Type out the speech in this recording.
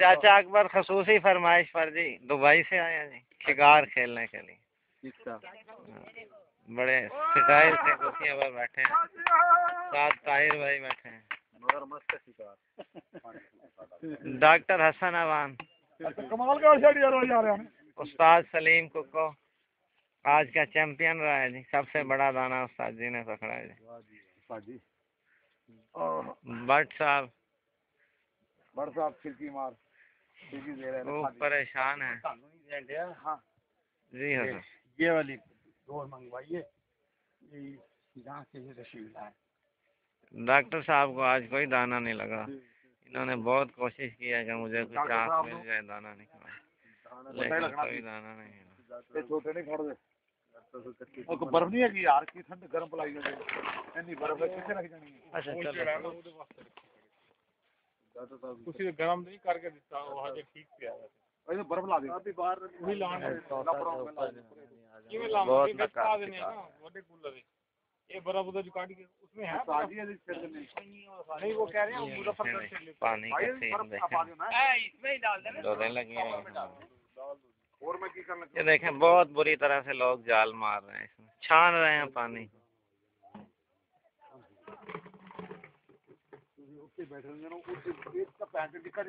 चाचा अकबर खसूसी फरमाइश पर जी दुबई से आया जी शिकार खेलने के लिए। बड़े स्टाइल से कुर्सियों पर बैठे हैं। साथ ताहिर भाई बैठे हैं। मगर मस्त शिकार। डॉक्टर हसन अवान। कमाल का शर्ट जा रहे हैं उस्ताद सलीम कुको आज का चैंपियन रहा है जी सबसे बड़ा दाना उस्ताद जी ने पकड़ा है जी। भट्ट साहब। बड़ साहब खिड़की मार। वो परेशान है। हाँ। जी हाँ ये वाली डोर मंगवाइए। ये से ये रशीद है डॉक्टर साहब को आज कोई दाना नहीं लगा। इन्होंने बहुत कोशिश किया कि मुझे कुछ आँख मिल जाए दाना नहीं खाए लेकिन कोई दाना नहीं छोटे खड़। कोई बर्फ़ नहीं है कि यार की ठंड गर्म पलाई जाती है नहीं बर्फ़ है? किसे उसी गर्म नहीं करके दिता वो हाजे ठीक पिया ऐसे बर्फ़ ला दे अभी बाहर वही लान है। किवे लान है बस पा देने ना बड़े कूलर है। ये बर्फ़ उधर जो काट के उसमें है ताजी है नहीं। वो कह रहे हैं मुजफ्फरनगर से ले पानी का सीन है इसमें ही डाल देना। दो दिन। और मैं की करना ये देखें बहुत बुरी तरह से लोग जाल मार रहे हैं इसमें। छान रहे हैं पानी। बैठे हुए ना उस एक का पैकेट दिखा